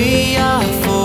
We are forever